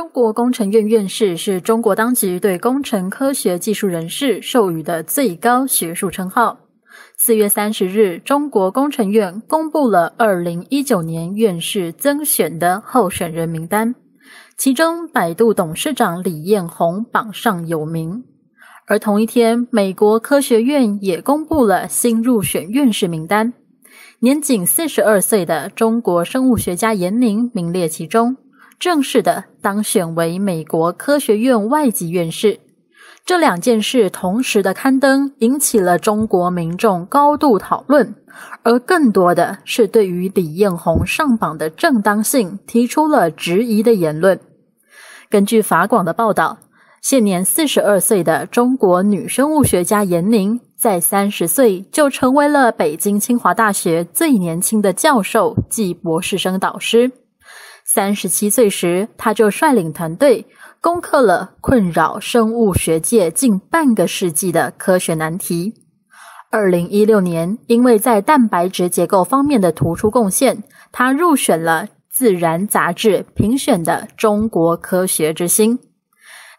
中国工程院院士是中国当局对工程科学技术人士授予的最高学术称号。四月三十日，中国工程院公布了二零一九年院士增选的候选人名单，其中百度董事长李彦宏榜上有名。而同一天，美国科学院也公布了新入选院士名单，年仅四十二岁的中国生物学家严宁名列其中，正式的当选为美国科学院外籍院士。这两件事同时的刊登，引起了中国民众高度讨论，而更多的是对于李彦宏上榜的正当性提出了质疑的言论。根据法广的报道，现年四十二岁的中国女生物学家严宁，在三十岁就成为了北京清华大学最年轻的教授暨博士生导师。三十七岁时，他就率领团队。攻克了困扰生物学界近半个世纪的科学难题。二零一六年，因为在蛋白质结构方面的突出贡献，他入选了《自然》杂志评选的中国科学之星。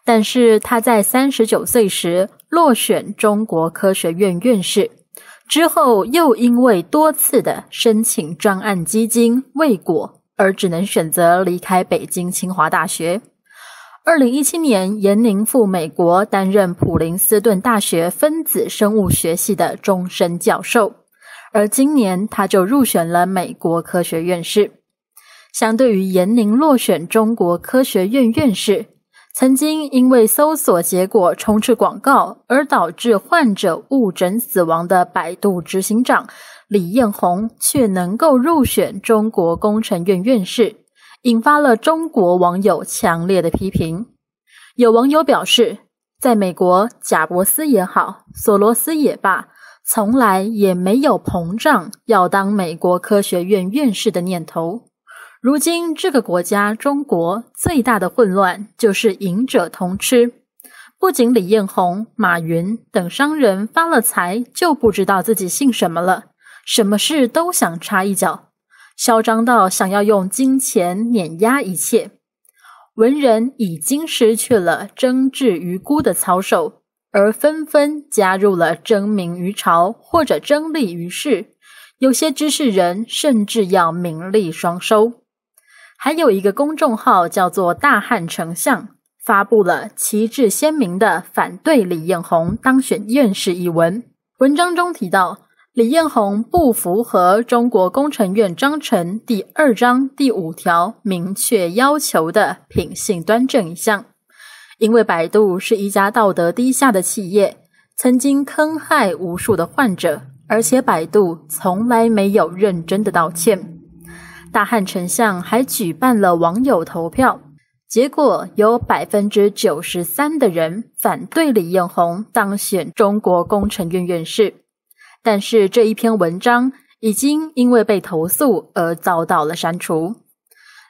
但是他在三十九岁时落选中国科学院院士，之后又因为多次的申请专案基金未果，而只能选择离开北京清华大学。二零一七年，严宁赴美国担任普林斯顿大学分子生物学系的终身教授，而今年他就入选了美国科学院士。相对于严宁落选中国科学院院士，曾经因为搜索结果充斥广告而导致患者误诊死亡的百度执行长李彦宏，却能够入选中国工程院院士。引发了中国网友强烈的批评。有网友表示，在美国，贾伯斯也好，索罗斯也罢，从来也没有膨胀要当美国科学院院士的念头。如今，这个国家中国最大的混乱就是赢者通吃。不仅李彦宏、马云等商人发了财就不知道自己姓什么了，什么事都想插一脚。嚣张到想要用金钱碾压一切，文人已经失去了争智于孤的操守，而纷纷加入了争名于朝或者争利于世。有些知识人甚至要名利双收。还有一个公众号叫做“大汉丞相”，发布了旗帜鲜明的反对李彦宏当选院士一文。文章中提到。李彦宏不符合中国工程院章程第二章第五条明确要求的品性端正一项，因为百度是一家道德低下的企业，曾经坑害无数的患者，而且百度从来没有认真的道歉。大汉丞相还举办了网友投票，结果有百分之九十三的人反对李彦宏当选中国工程院院士。但是这一篇文章已经因为被投诉而遭到了删除。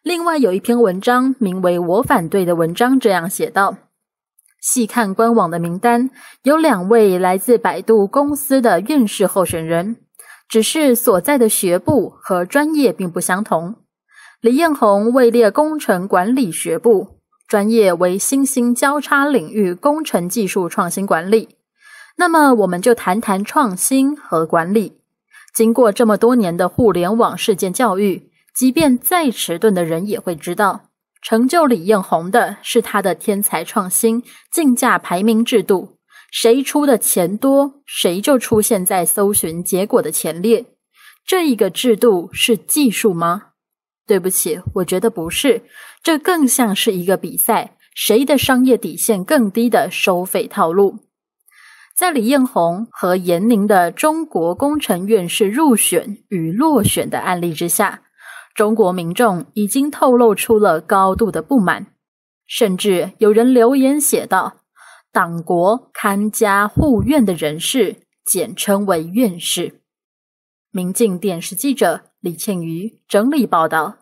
另外有一篇文章名为《我反对》的文章，这样写道：细看官网的名单，有两位来自百度公司的院士候选人，只是所在的学部和专业并不相同。李彦宏位列工程管理学部，专业为新兴交叉领域工程技术创新管理。那么，我们就谈谈创新和管理。经过这么多年的互联网事件教育，即便再迟钝的人也会知道，成就李彦宏的是他的天才创新竞价排名制度，谁出的钱多，谁就出现在搜寻结果的前列。这一个制度是技术吗？对不起，我觉得不是，这更像是一个比赛，谁的商业底线更低的收费套路。在李彦宏和严宁的中国工程院士入选与落选的案例之下，中国民众已经透露出了高度的不满，甚至有人留言写道：“党国看家护院的人士，简称为院士。”民进电视记者李倩瑜整理报道。